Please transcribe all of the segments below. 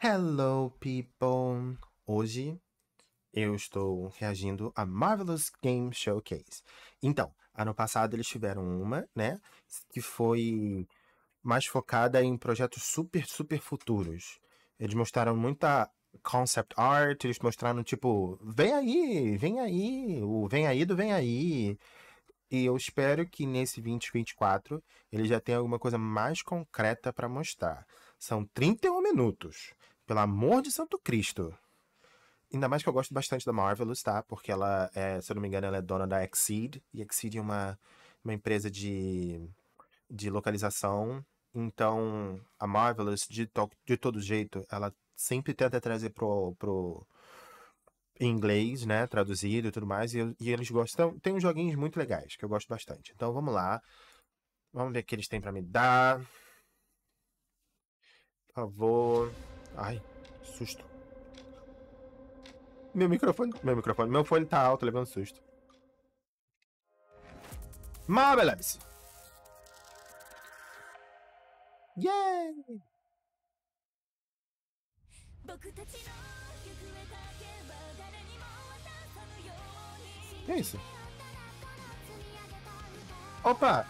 Hello, people! Hoje eu estou reagindo a Marvelous Game Showcase. Então, ano passado eles tiveram uma, né? Que foi mais focada em projetos super, super futuros. Eles mostraram muita concept art, eles mostraram tipo, vem aí, vem aí, o vem aí do vem aí. E eu espero que nesse 2024 ele já tenha alguma coisa mais concreta para mostrar. São 31 minutos. Pelo amor de Santo Cristo. Ainda mais que eu gosto bastante da Marvelous, tá? Porque ela é, se eu não me engano, ela é dona da Exceed. E Exceed é uma, uma empresa de, de localização. Então, a Marvelous, de, to, de todo jeito, ela sempre tenta trazer pro, pro inglês, né? Traduzido e tudo mais. E, e eles gostam. Tem uns joguinhos muito legais que eu gosto bastante. Então, vamos lá. Vamos ver o que eles têm para me dar. Por favor. Ai, susto. Meu microfone. Meu microfone. Meu fone tá alto, levando susto. Marvelous! Yay! Que é isso? Opa,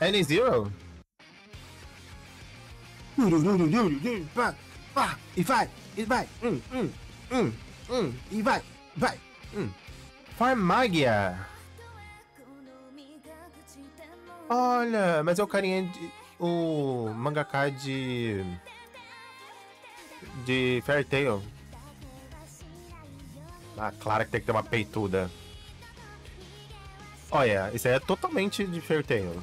N0? E vai, e vai, hum, hum, hum, hum, e vai, vai, hum. Farmagia. Olha, mas é o carinha de, o mangaka de de Fairy Tail. Ah, claro que tem que ter uma peituda. Olha, isso aí é totalmente de Fairy Tail.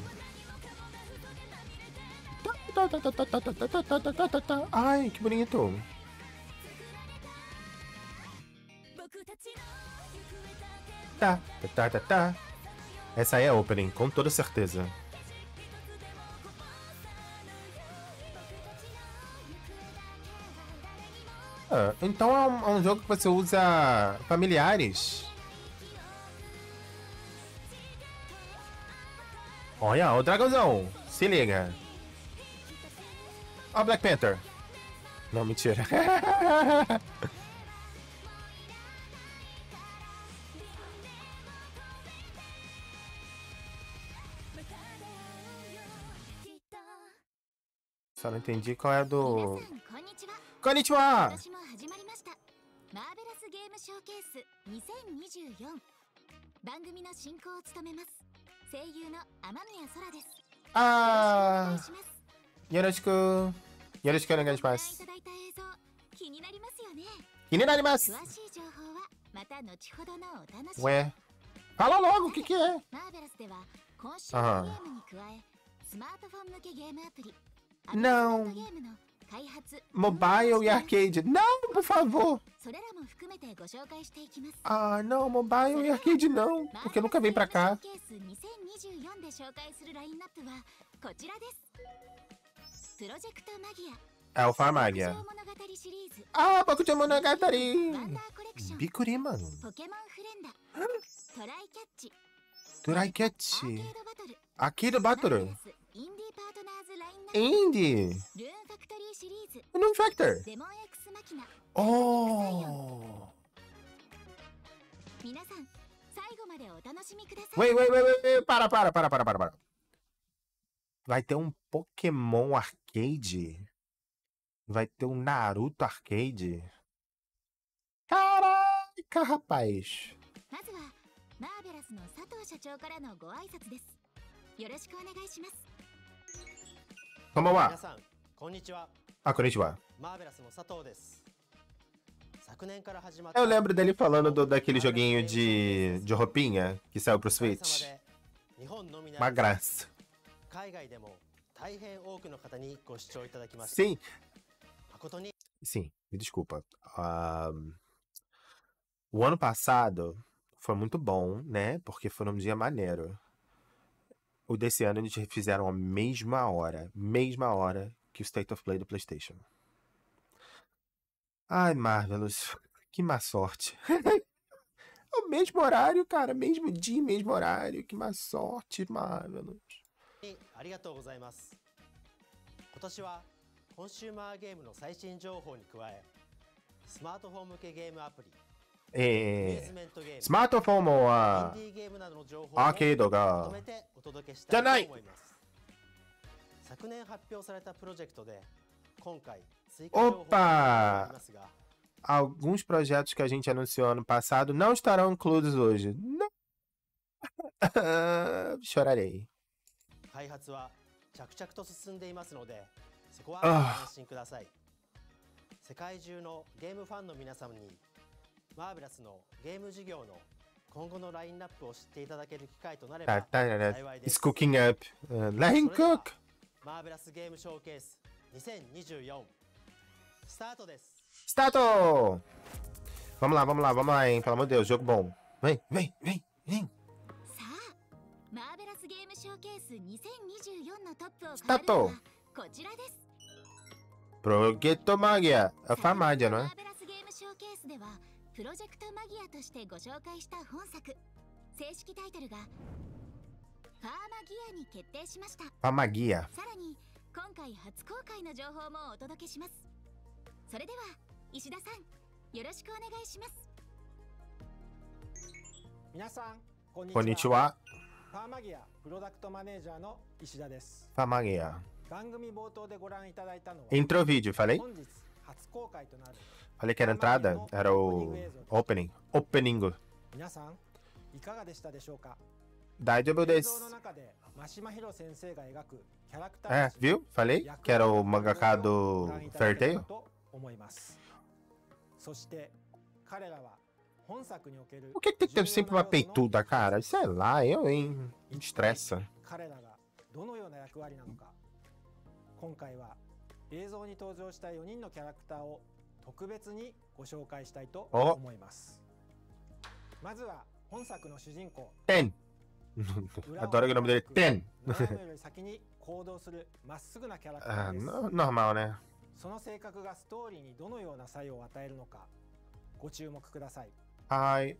Ai, que bonito. Tá, tá, tá, tá. Essa é a opening, com toda certeza. Ah, então é um, é um jogo que você usa familiares. Olha, o dragãozão. Se liga. A Black Panther. Não, mentira. Só não entendi qual é a do. Konnichiwa! Ah! よろしくよろしくお願いします。気になりますよね。気になります。詳しい情報はまた後ほどのお楽しみ。Ué. Fala logo o que é? Ah. Não. Mobile e arcade. Não, por favor. Ah, não, mobile e arcade não, porque nunca veio pra cá. É o Farmagia. Ah, Bakuchan Monogatari. Bikuri, mano. Try Catch. Arcade Battle. Indie. Loom Factor. Oh. Wait, wait, wait, wait, wait. Para, para, para, para, para, para. Vai ter um Pokémon Arcade? Arcade. Vai ter um Naruto Arcade. Caraca, rapaz! Vamos lá! Ah, konnichiwa. Eu lembro dele falando do, daquele joguinho de, de roupinha que saiu pro Switch. Uma graça. Sim. Sim, me desculpa. Uh, o ano passado foi muito bom, né? Porque foi um dia maneiro. O desse ano eles fizeram a mesma hora. Mesma hora que o State of Play do PlayStation. Ai, Marvelous, que má sorte. é o mesmo horário, cara, mesmo dia, mesmo horário. Que má sorte, Marvelous. ありがとうございます。今年はコンシューマーゲームの最新情報に加え、スマートフォン向けゲームアプリ、えースマートフォンもはアーケードまがじゃない。昨年発表されたプロジェクトで今回追加情報!がありますが alguns projetos que a gente anunciou ano passado não estarão incluídos hoje. Não. Chorarei. 開発は着々と進んでいますのでそこはあご安心ください世界中のゲームファンの皆様にマーベラスのゲーム事業の今後のラインナップを知っていただける機会となれば幸い.です It's cooking up. Uh, him cook. マーベラスゲームショーケース2024スタートです Stato! Vamos lá, vamos lá, vamos lá, hein? Pelo amor de Deus, jogo bom. Vem, vem, vem, vem. ケース2024のトップをスタートこちらです Magia. É 昨 Famádia, 年 não マ é? ーベラスゲームショーケースではプロジェクトマギアとしてご紹介した本作正式タイトルがファーマギアに決定しました Famagia. さらに今回初公開の情報もお届けしますそれでは石田さんよろしくお願いします皆さんこんにちは.ファーマギアプロダクトマネージャーの石田です Famagia. 番組冒頭でご覧いただいたのは Intro vídeo, falei? 本日初公開となる Falei que era entrada? Era o opening. Opening. 皆さんいかがでしたでしょうか Daijoubu 映像 desu. の中で真島ヒロ先生が描くキャラクタ É, ーたち viu? Falei que era o mangaka do ご覧いただ Fairy ければ Tail. と思いますそして彼らは本作における Por que, que tem que ter sempre uma peituda, cara? Sei lá, eu, hein? Me estressa. 彼らがどのような役割なのか。今回は映像に登場した4人のキャラクターを特別にご紹介したいとお。思います。まずは本作の主人公。ま っすぐなキャラクタ Ah, ーです。no- normal, né? その性格がストーリーにどのような作用を与えるのかご注目ください Ai,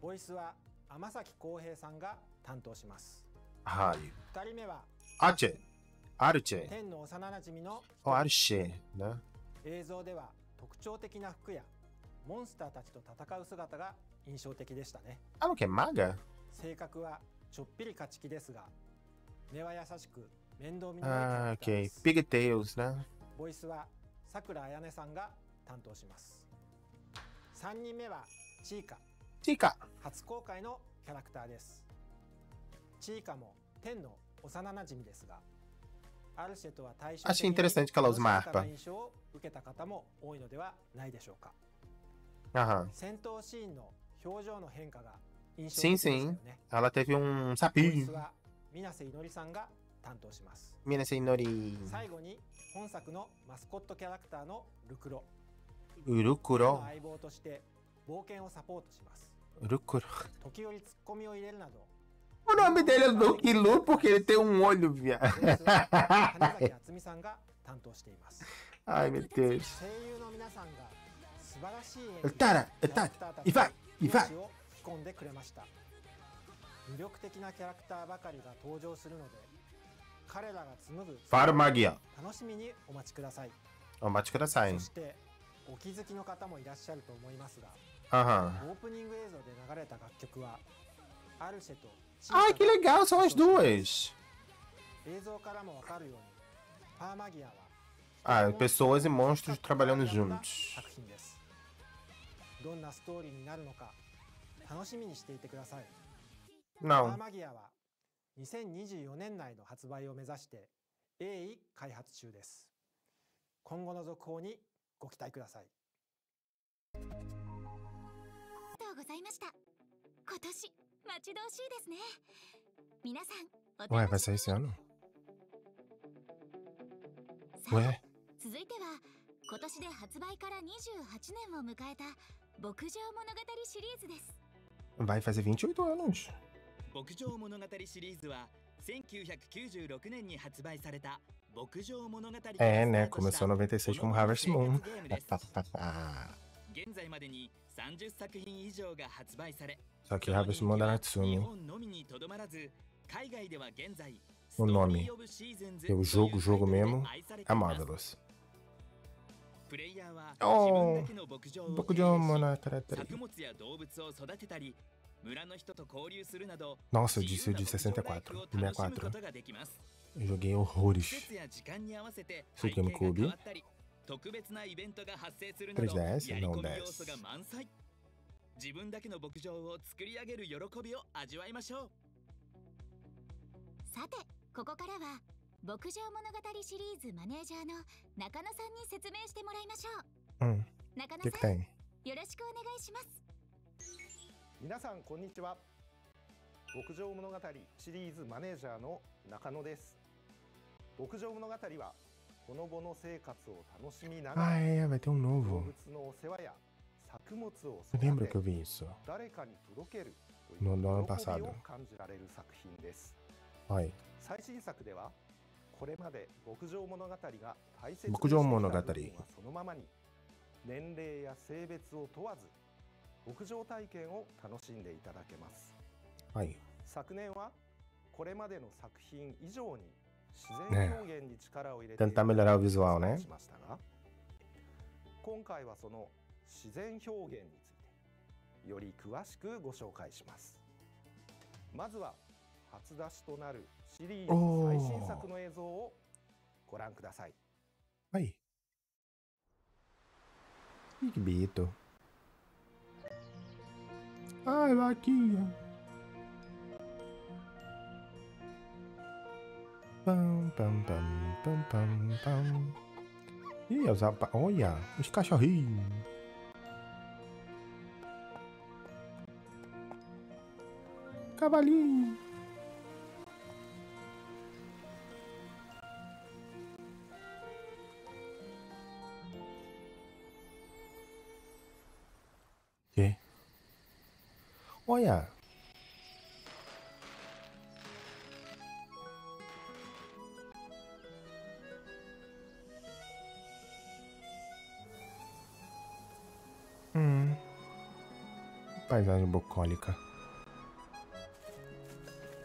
ボイスは天崎浩平さんが担当します ai. 2人目は Arche. Arche. 天の幼馴染の O Arche, né? 映像では特徴的な服やモンスターたちと戦う姿が印象的でしたね Ah, não que é maga? 性格はちょっぴり勝ち気ですが根は優しく面倒見の良 Ah, いキャラクターで ok. す、Pigtails, né? ボイスはさくらあやねさんが担当します3人目はチーカ。チーカ。初公開のキャラクターです。チーカも天の幼馴染ですがアルシェとは対照的に楽しかっ印象を受けた方も多いのではないでしょうか、uh 戦闘シーンの表情の変化が印象的ですよね。sim, sim. ボイスは水瀬祈りさんが担当します。水瀬祈り。最後に本作のマスコットキャラクターのルクロ。ルクロ。相棒としてSenori. 最後に本作のマスコットキャラクターのルクロの Urukuro. 相棒として冒険をサポートします Urukuro. 時折ツッコミを入れるなど O nome dele é Luke Lu porque ele tem um olho, viado. ボイスは花崎敦美さんが担当しています Ai, meu Deus. 声優の皆さんが素晴らしい演 Ele 技 Tara, キ ele ャラ tá. クターた E ち vai, e の vai. 命を吹き込んでくれました魅力的なキャラクターばかりが登場するので彼らが紡ぐ Para o Magia. 楽しみにお待ちください Ó, mate que sai. そしてお気づきの方もいらっしゃると思いますが Aham. オープニング映像で流れた楽曲はアルシェとチ Ai, ー que カ legal, são as duas. 映像からもわかるようにファーマギアは Ah, pessoas e monstros trabalhando juntos. 作品ですどんなストーリーになるのか楽しみにしていてくださいファー Não. マギアは2024年内の発売を目指して鋭意開発中です今後の続報にご期待くださいざいました今年待ち遠しいですね皆さんお Ué, é 楽 vai しみ sair esse ano? さあ Ué? 続いては今年で発売から28年を迎えた牧場物語シリーズです Vai fazer 28 anos. 牧場物語シリーズは1996年に発売された牧場物語からスタ É, ー né? Começou em 96 com Harvest 生 Moon. 現在までに30作品以上が発売され、Só que Harvest o nome o jogo, jogo mesmo, é Marvelous. Oh, Bokujo Monogatari. Nossa, eu disse de 64, 64. Eu joguei horrores. Seu GameCube, 特別なイベントが発生するなど 3DS やり込み要素が満載。自分だけの牧場を作り上げる喜びを味わいましょう。さてここからは牧場物語シリーズマネージャーの中野さんに説明してもらいましょう。Hum, 中 o que, 野さん?よろしくお願いします。皆さんこんにちは。牧場物語シリーズマネージャーの中野です。牧場物語はほのぼの生活を楽しみなが Ah, ら é, vai ter um 動.物のお世話や作物を Eu lembro 育 que eu て vi isso. 誰かに届けるとい No, う no ano 喜び passado. を感じられる作品です Ai, 最新作ではこれまで牧場物語が大切に牧場物語そのままに年齢や性別を問わず牧場体験を楽しんでいただけます ai. 昨年はこれまでの作品以上に自ね然表現に力を入れて Tentar melhorar o visual, né? しましたが今回はその自然表現についてより詳しくご紹介しますまずは初出しとなるシリーズ最新作の映像をご覧ください Aí. Ih, que. Ai, vaquinha. Pam, pam, pam, pam, pam, pam. Ih, os apa... Olha, os cachorrinhos. Cavalinho. Olha. Paisagem bucólica.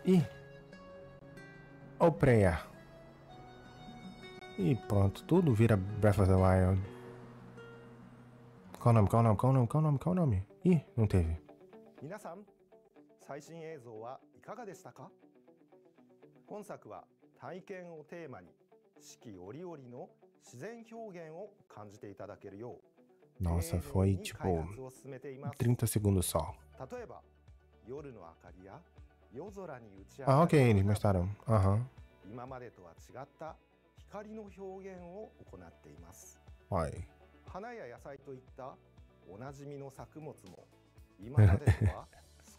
Ih. Ô preia. E pronto, tudo vira Breath of the Wild. Qual o nome? Qual o nome? Qual o nome? Qual o nome? Qual o nome? Ih, não teve. 皆さん最新映像はいかがでしたか本作は体験をテーマに四季折々の自然表現を感じていただけるよう Nossa, 丁寧 foi に tipo 開発を進めています30 segundos só. 例えば夜の明かりや夜空に打ち当 Ah, た ok, る eles mostraram. Aham. 今までとは違った光の表現を行っています Ai. 花や野菜といったおなじみの作物も今までとは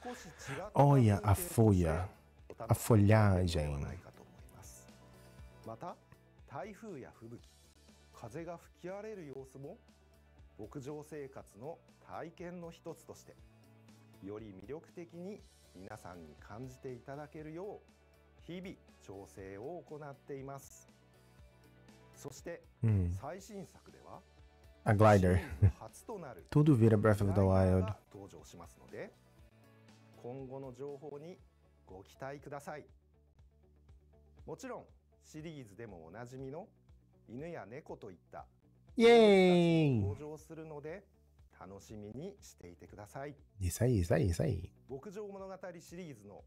少し違った Olha a 風景として folha, お a 楽しみいただけるので folhagem. はないかと思いますまた台風や吹雪風が吹き荒れる様子も 牧場生活の体験の一つとしてより魅力的に皆さんに感じていただけるよう日々調整を行っていますそして.最新作では A シ glider. リーズ初となる Tudo vira Breath of the Wild. が登場しますので今後の情報にご期待くださいもちろんシリーズでもおなじみの犬や猫といった動物たち Yay! も登場するので楽しみにしていてください Isso aí, isso aí, isso aí. 牧場物語シリーズの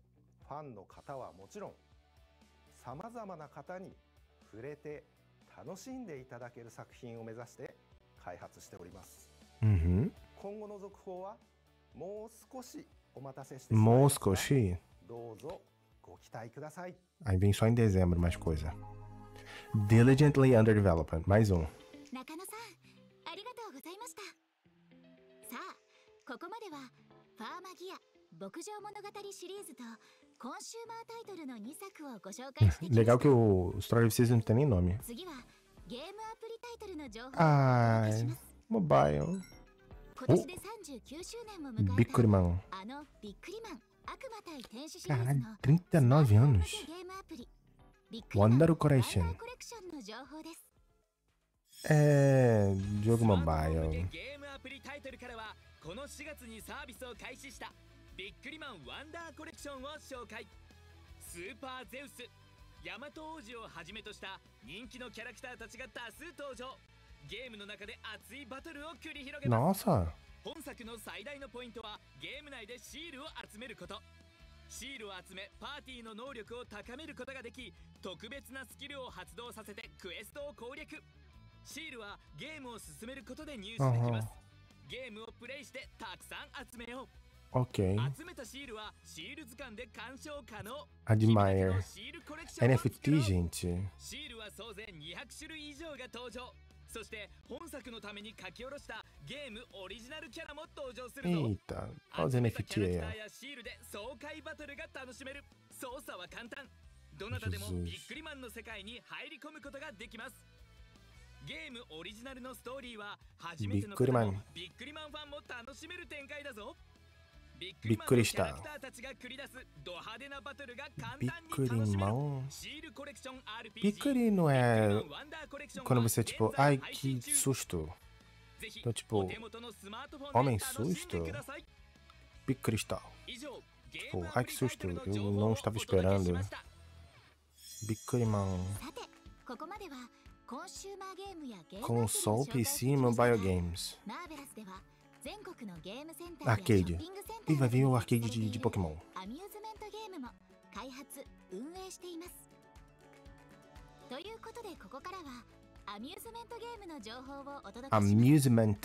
ファンの方はもちろんさまざまな方に触れて楽しんでいただける作品を目指して開発しております Uhum. 今後の続報はもう少しお待たせしてしまいますが Moscoshi. どうぞご期待ください Aí vem só em dezembro mais coisa. Diligently Under Development. Mais um. ここまではファーマギア牧場物語シリーズとコンシューマータイトルの2作をご紹介してきまし Legal た que o Story of Seasons não tem nem nome. 次はゲームアプリタイトルの情報をお届けします mobile. 今年で39周年を迎え.たあのビックリマン悪魔対天使シリーズの39 anos. ゲームアプリビックリマン Wonder ワン Collection. ダーコレクションの情報です É. Jogo mobile. この4月にサービスを開始したビックリマンワンダーコレクションを紹介。スーパーゼウスヤマト王子をはじめとした人気のキャラクターたちが多数登場。ゲームの中で熱いバトルを繰り広げます。本作の最大のポイントはゲーム内でシールを集めること。シールを集めパーティーの能力を高めることができ特別なスキルを発動させてクエストを攻略。シールはゲームを進めることで入手できますゲームをプレイしてたくさん集めよ.う集めたシールはシール図鑑で鑑賞可能 Admire. 君だけのシールコレクションを作ろ NFT, う gente. シールは総勢200種類以上が登場そして本作のために書き下ろしたゲームオリジナルキャラも登場するぞ Eita, olha os NFT ラ aí, クター ó. やシールで爽快バトルが楽しめる操作は簡単どなたでもビックリマンの世界に入り込むことができますゲームオリジナルのストーリーは初めてのビックリマンビックリマンファンも楽しめる展開だぞびっ,びっくりした。キャラクターたちが繰り出すド派手なバトルが簡単に楽しめる。シールコレクション RPG。びっくりのえ、このブセチポ、アイキスシト。ぜひ、チポ、アメンスシト。びっくりした。以上、ゲームアイキスシト、ノンスタブスペランド。びっくりマン。さて、ここまでは。コンソール、PC モバイルゲームズ。Arcade. E vai vir o arcade de, de Pokémon. Amusement.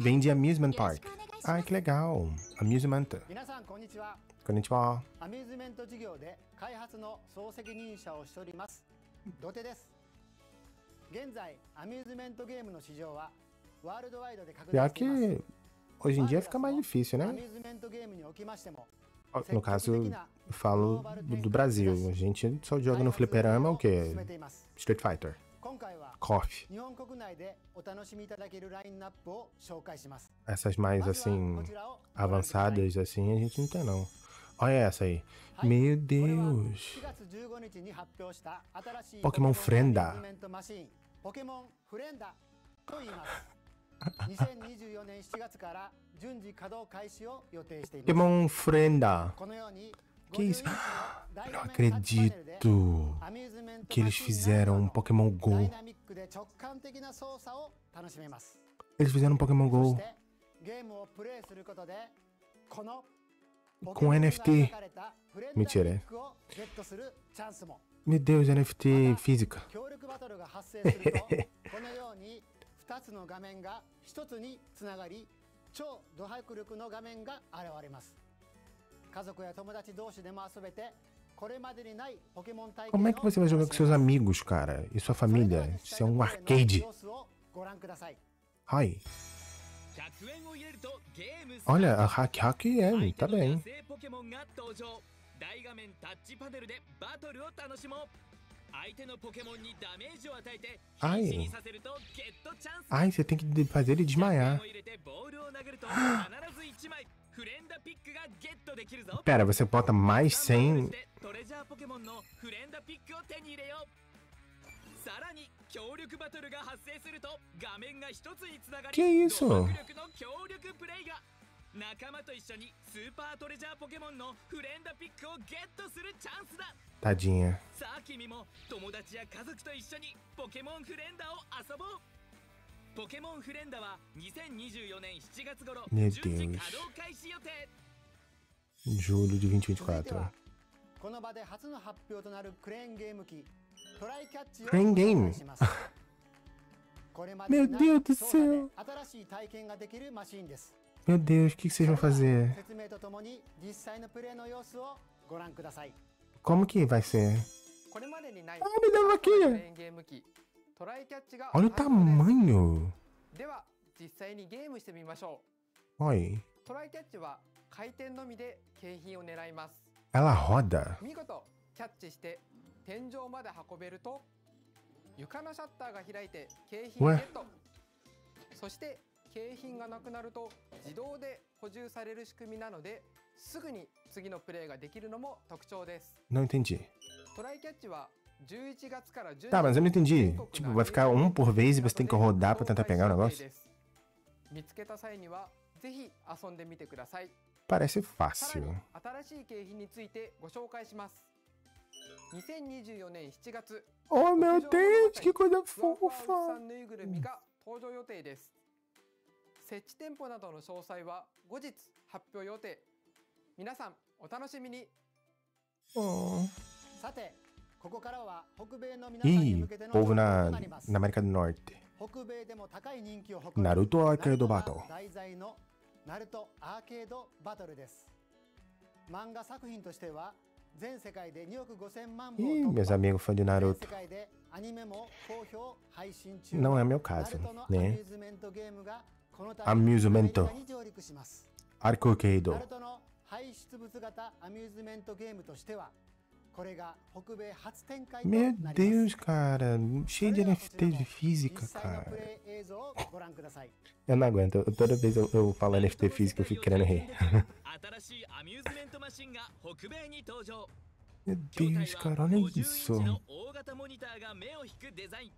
Vem de Amusement Park. Ai, que legal. Amusement. Konnichiwa. Amusement Pior que hoje em dia fica mais difícil, né? No caso, eu falo do, do Brasil. A gente só joga no fliperama o quê? Street Fighter. Coffee. Essas mais, assim, avançadas, assim, a gente não tem, não. Olha essa aí. Meu Deus. Pokémon Frenda. 2024年7月から順次稼働開始を予定しています。Pokémon Frenda. Que isso? Não acredito que eles fizeram um Pokémon Go. Eles fizeram um Pokémon Go com NFT. Mentira, é. Meu Deus, NFT física. Como é que você vai jogar com seus amigos, cara? E sua família? Isso é um arcade. Hi. Olha, a Hack Hack é, tá bem. Ai. Ai, você tem que fazer ele desmaiar. Pera, você bota mais 100. 協力バトルが発生すると、画面が一つにつながる。協力の協力プレイが仲間と一緒にスーパートレジャーポケモンのフレンドピックをゲットするチャンスだ。さあ君も友達や家族と一緒にポケモンフレンダを遊ぼう。ポケモンフレンダは2024年7月頃 Meu 働開始予定。Julho 2024この場で初の発表となるクレーンゲーム機クレーンゲーム Meu Deus do céu! Meu Deus, o que vocês vão fazer? Como que vai ser? Ah, me dá aqui! Olha o tamanho! Oi. Ela roda. 天井まで運べると床のシャッターが開いて景品をゲットそして景品がなくなると自動で補充される仕組みなのですぐに次のプレイができるのも特徴です Não entendi. トライキャッチは11月から12 Tá, mas eu não entendi. Tipo, vai ficar um por vez e você tem que rodar pra tentar pegar o negócio? 見つけた際にはぜひ遊んでみてください Parece さら.2024年7月。Oh, meu Deus, que んぬいぐるみが登場予定です。設置店舗などの詳細は後日発表予定。皆さんお楽しみに。Oh. さてここからは北米の皆さんに向けての povo na, na América do Norte. 北米でも高い人気を誇る Naruto Arcade ナルトが Battle 題材のナルトアーケードバトルです。漫画作品としては Ih, meus amigos fãs de Naruto. Não é meu caso, né? Amusement, Arcade. Meu Deus, cara, cheio de NFT de física, cara. Eu não aguento, toda vez eu, eu falo NFT física eu fico querendo rir. 新しいアミューズメントマシンが北米に登場 Deus, は cara, olha 50インチ isso. の大型モニターが目を引くデザイン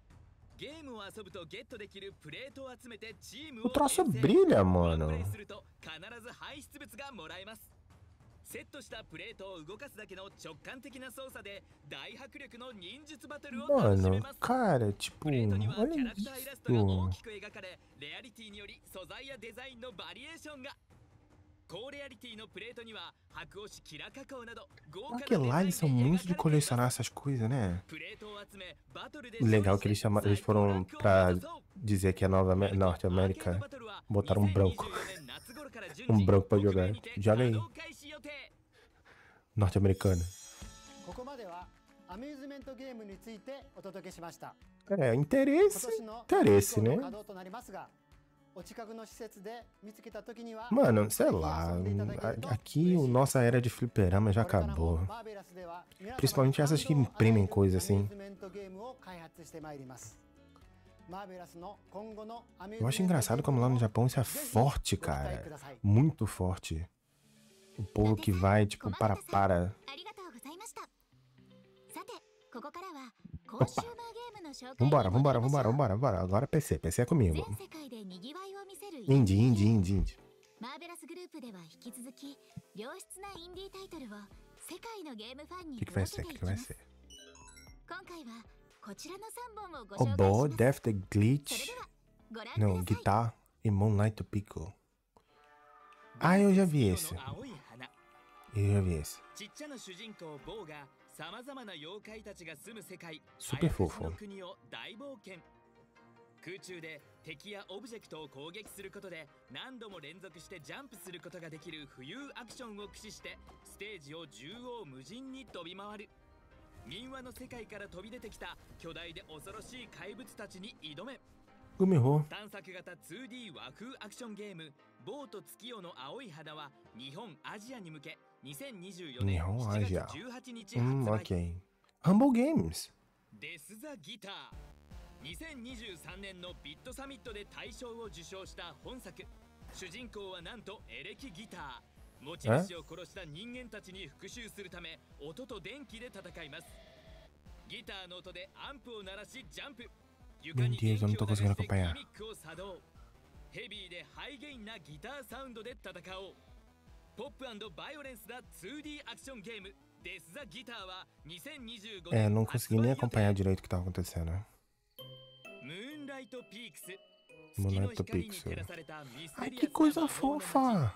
ゲームを遊ぶとゲットできるプレートを集めてチームを O troço brilha, ワン mano. プレイすると必ず排出物がもらえますセットしたプレートを動かすだけの直感的な操作で大迫力の忍術バトルを楽しめます cara, tipo, プレートにはキャラクターイラストが大.きく描かれレアリティにより素材やデザインのバリエーションが高レアリティのプレートには白押しキラ加工など豪華 que lá eles são muito de colecionar essas coisas, né? Legal que eles chamaram, eles foram para dizer que é Nova Norte América, botaram um branco. um branco para jogar. Joga aí. Norte-americano. É, interesse, interesse, né? Mano, sei lá. Aqui o nossa era de fliperama já acabou. Principalmente essas que imprimem coisa assim. Eu acho engraçado como lá no Japão isso é forte, cara. Muito forte. O povo que vai, tipo, para para. Opa. Vambora, vambora, vambora, vambora, vambora. Agora PC, PC é comigo. 全 comigo. 世界で賑わいを見せる Indie, indie, indie, indie. マーベラスグループでは引き続き良質なインディータイトルを世界のゲームファン O に que, que vai 届 ser? け O て que, い que き vai ます ser? 今回はこちらの3本をご O 紹介 Bo, します Death the それ Glitch. ではご覧 Não, ください Guitar e Moonlight Pickle. Ah, eu já vi esse. 青い花 Eu já vi esse. ちっちゃな主人公ボーがさまざまな妖怪たちが住む世界 Super あやかし fofo. の国を大冒険空中で 敵やオブジェクトを攻撃することで何度も連続してジャンプすることができる浮遊アクションを駆使してステージを縦横無尽に飛び回る民話の世界から飛び出てきた巨大で恐ろしい怪物たちに挑め.探索型 2D 和風アクションゲーム「ボート月夜の青い花」は日本アジアに向け2024年日本アジア7月18日発売 ok. Humble Games. デス・ザ・ギター2023年のビットサミットで大賞を受賞した本作。主人公はなんとエレキギター。持ち主を殺した人間たちに復讐するため音と電気で戦います。ギターの音でアンプを鳴らしジャンプ。床に電気を tô 流してギミックを作動。ヘビーでハイゲインなギターサウンドで戦おう。ポップバイオレンスな 2D アクションゲーム。デス・ザ・ギターは2025 É, não consegui nem acompanhar direito o que estava acontecendo. ム Moonlight Peaks. Ai, que coisa fofa!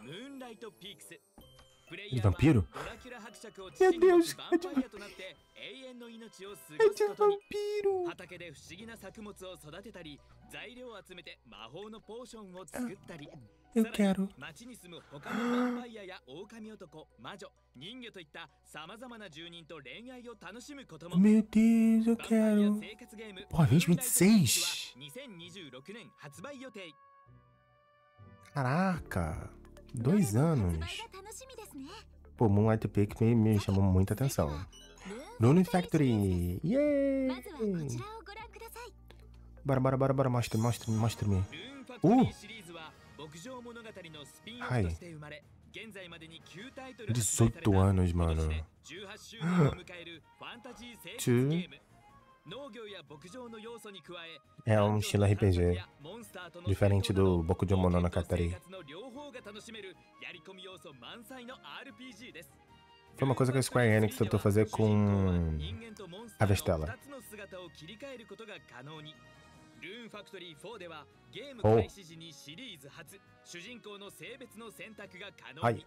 ムーンライトピークスプレイ De ヤーは vampiro? ドラキュラ伯爵を父 Meu に持 Deus, つヴァ é ン de パイアとなって永遠の命を過 É ごす de ことに vampiro! 畑で不思議な作物を育てたり材料を集めて魔法のポーションを作ったり Eu さらに quero. 町に住む他のヴァンパイアや狼男魔女人魚といったさまざまな住人と恋愛を楽しむことも Meu Deus, eu ヴァンパイア quero. 生活ゲーム Pô, 2026. 2026年発売予定 Caraca! Dois anos. Pô, Moonlight Peak me, me chamou muita atenção. Rune Factory! Yeah! Bora, bora, bora, bora, mostre, mostre, mostre-me. Uh! Ai. 18 anos, mano. 18 É um estilo RPG. モンスターとの Diferente do Boku 冒 de 険と Monogatari. 生活の両方が楽しめるやり込み要素満載の RPG です Foi uma coisa que a Square Enix tentou fazer com a Vestella. 2つの姿を切り替えることが可能にルーンファクトリー4ではゲームお開始時にシリーズ初主人公の性別の選択が可能に、はい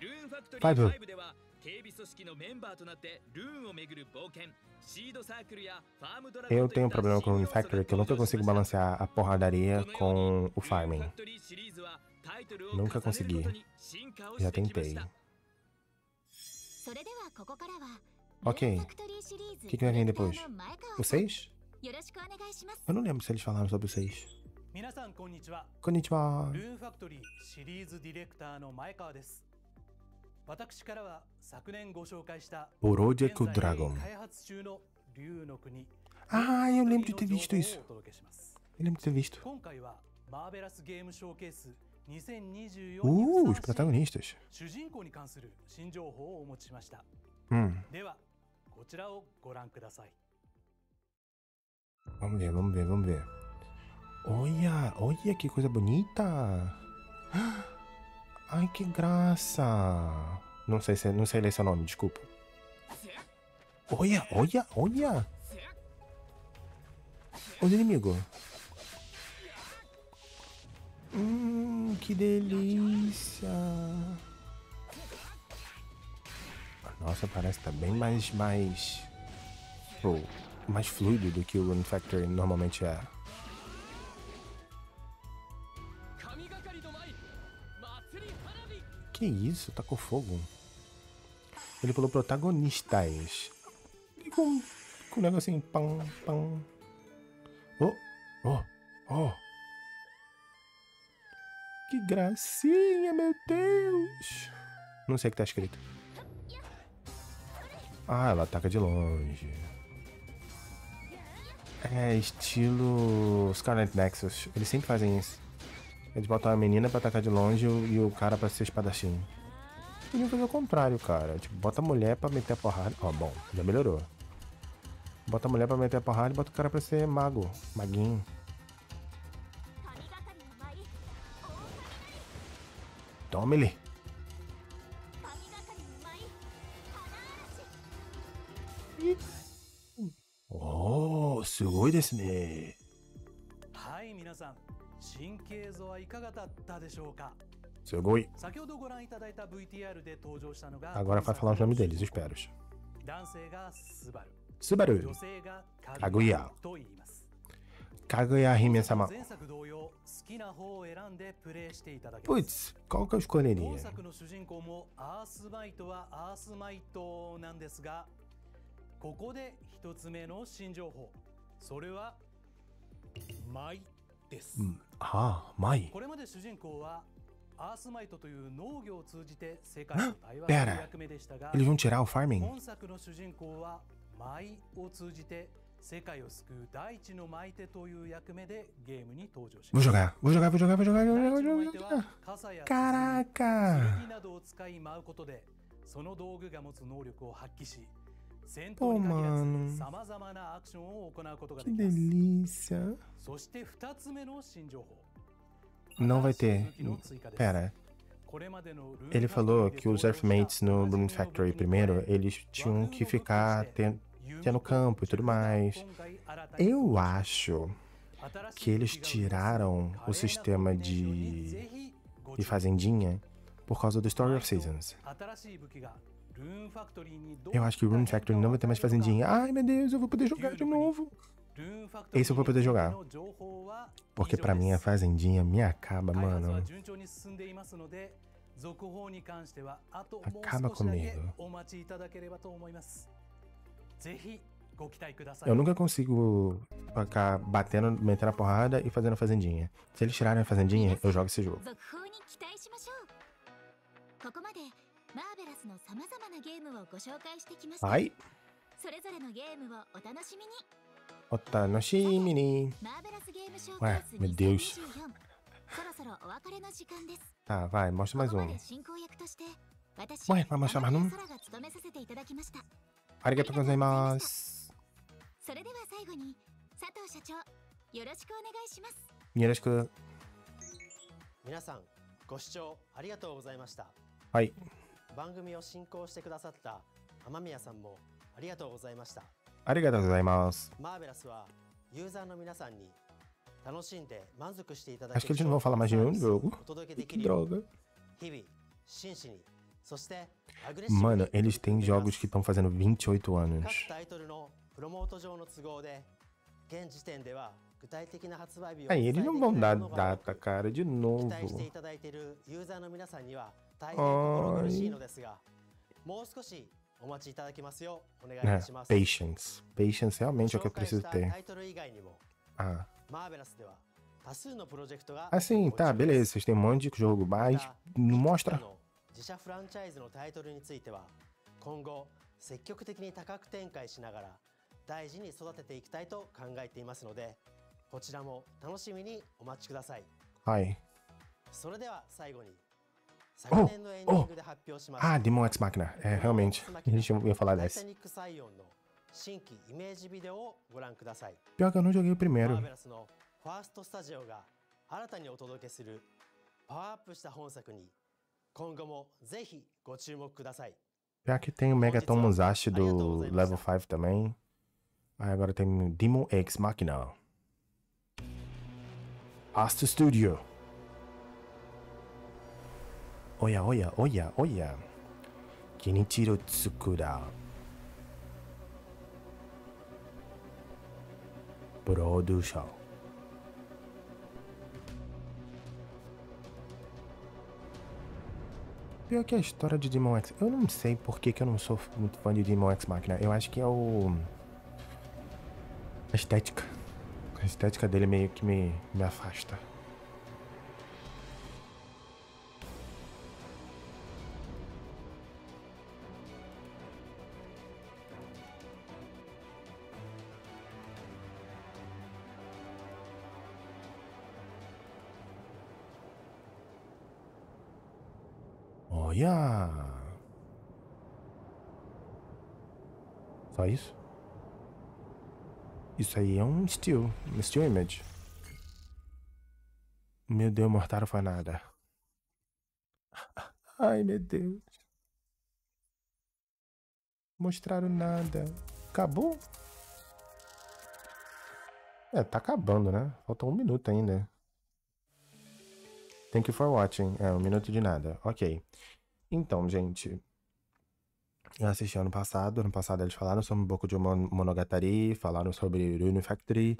ルーンファクトリファイブー5では 警備組織のメンバーとなってルーンを巡る冒険シードサークルやファームドラゴン Eu といっ tenho um た problema com o 新 Rune 要素が Factory que eu nunca 登場し consigo ました balancear a porradaria com o farming. Nunca consegui. Já tentei. それではここからは Ok. ルーンファクトリーシリーズ Que que vai vir ディレクター depois? の前川 O さん 6? よろしくお願いします Eu não lembro se eles falaram sobre o 6. 皆さんこんにちは Konnichiwa. ルーンファクトリーシリーズディレクターの前川です 私からは昨年ご紹介した Orodeku 現在 Dragon. 開発中の竜の国 Ah, eu lembro de ter visto の isso. 情報をお届けします Eu lembro de ter visto. 今回はマーベラスゲームショーケース2024 Uh, に os ふさわしい protagonistas. 主人公に関する新情報をお持ちしました Hum, ではこちらをご覧ください vamos ver, vamos ver, vamos ver. Olha, olha que coisa bonita. Ai, que graça. Não sei, se, não sei ler seu nome, desculpa. Olha, olha, olha. Os inimigos. Hum, que delícia. Nossa, parece que tá bem mais, mais, pô, mais fluido do que o Rune Factory normalmente é. Que isso? Tacou fogo. Ele falou protagonistas. E com, com um negocinho. Pam, pam. Oh, oh, oh. Que gracinha, meu Deus. Não sei o que tá escrito. Ah, ela ataca de longe. É estilo Scarlet Nexus. Eles sempre fazem isso. Eles botam a menina pra atacar de longe e o- e o cara pra ser espadachim. Podiam fazer o contrário, cara. Tipo, bota a mulher pra meter a porrada. Ó, bom, já melhorou. Bota a mulher pra meter a porrada e bota o cara pra ser mago. Maguinho. 神がかりの舞 Tome-lhe. 神がかりの舞花嵐 Oh, すごいですね。はい皆さん 神経像はいかがだったでしょうか？すごい。先ほどご覧いただいた VTR で登場したのが Agora vai falar os nomes deles, espero. 男性がスバル Subaru, 女性がかかぐやと言います Kaguya Hime sama. 前作同様好きな方を選んでプレイしていただけます Putz, qual que eu escolheria? 本作の主人公もアースマイトはアースマイトなんですがここで一つ目の新情報それは舞です、Hum, Ah, Mai. これまで主人公はアースマイトという農業を通じて世界と対話する Pera. 役目でしたが Eles vão tirar o farming? 本作の主人公は舞を通じて世界を救う大地の舞手という役目でゲームに登場します vou jogar, vou jogar, vou jogar, vou 大 jogar, 地の vou 舞手は jogar. 傘や Caraca! 剣などを使い舞うことでその道具が持つ能力を発揮し戦 Pô, mano. Que delícia. Não vai ter. Pera. Ele falou que os Earthmates no Bloom Factory primeiro, eles tinham que ficar tendo, campo e tudo mais. Eu acho que eles tiraram o sistema de, de fazendinha por causa do Story of Seasons. Eu acho que o Rune Factory não vai ter mais fazendinha. Ai, meu Deus, eu vou poder jogar de novo. Esse eu vou poder jogar. Porque pra mim a fazendinha me acaba, mano. Acaba comigo. Eu nunca consigo ficar batendo, metendo a porrada e fazendo a fazendinha. Se eles tirarem a fazendinha, eu jogo esse jogo. マーベラスのさまざまなゲームをご紹介してきました、Ai, それぞれのゲームをお楽しみに Otanoshimi. マーベラスゲームショーケース meu Deus. 2024そろそろお別れの時間です vai, mostra こ mais こま um. で進行役として私 vai mais um? 天野空が務めさせていただきました Arigatou gozaimasu. それでは最後に佐藤社長よろしくお願いします Yoroshiku. 皆さんご視聴ありがとうございました Ai. 番組を進行してくださった雨宮さんもありがとうございました Arigatou gozaimasu. マーベラスはユーザーの皆さんに楽しんで満足していただけるを jogo. お届けできるよう.日々真摯にそしてアグレッシブに Mano, eles têm jogos que estão fazendo 28各 anos. タイトルのプロモート上の都合で現時点では Aí eles で não き vão dar data, cara, de 期 novo. 大変心苦しいのですがもう少しお待ちいただきますようお願いい É, たします patience. Patience realmente é o que 紹 eu preciso ter. イトル以外にも Ah, マーベラスでは多数のプロジェクトが assim, tá, beleza. Vocês têm um monte de jogo, ま mas た não mostra. 自社フランチャイズのタイトルについては今後積極的に多角展開しながら大事に育てていきたいと考えていますのでこちらも楽しみにお待ちください Ai. それでは最後に Oh, oh. Ah, Demon X Machina. É, realmente. A gente ia falar dessa. Pior que eu não joguei o primeiro. Pior que tem o Megaton Musashi do Level 5 também. Aí agora tem Demon X Machina. Asta Studio. Oya, oya, oya, oya. Kinichiro Tsukura. Production. Pior que a história de Demon X. Eu não sei por que, que eu não sou muito fã de Demon X Machina. Eu acho que é o. A estética. A estética dele meio que me, me afasta. Só isso? Isso aí é um still, um still image. Meu Deus, Mortaro foi nada. Ai, meu Deus. Mostraram nada. Acabou? É, tá acabando, né? Falta um minuto ainda. Thank you for watching. É, um minuto de nada. Ok. Então, gente. Eu assisti ano passado. Ano passado eles falaram sobre um pouco de Mon- Monogatari, falaram sobre Rune Factory.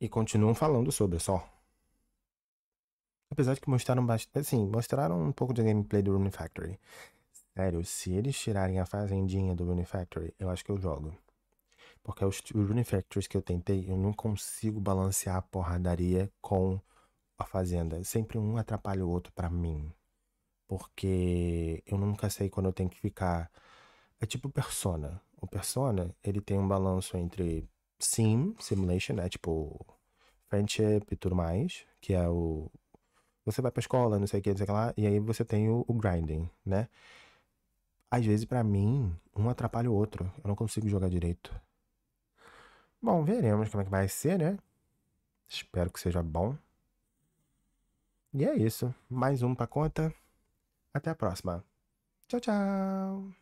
E continuam falando sobre só. Apesar de que mostraram bastante. Assim, mostraram um pouco de gameplay do Rune Factory. Sério, se eles tirarem a fazendinha do Rune Factory, eu acho que eu jogo. Porque os Rune Factories que eu tentei, eu não consigo balancear a porradaria com a fazenda. Sempre um atrapalha o outro pra mim. Porque eu nunca sei quando eu tenho que ficar. É tipo Persona. O Persona, ele tem um balanço entre sim, simulation, né? Tipo friendship e tudo mais, que é o você vai pra escola, não sei o que, não sei o que lá, e aí você tem o, o grinding, né? Às vezes, pra mim, um atrapalha o outro. Eu não consigo jogar direito. Bom, veremos como é que vai ser, né? Espero que seja bom. E é isso. Mais um pra conta. Até a próxima. Tchau, tchau.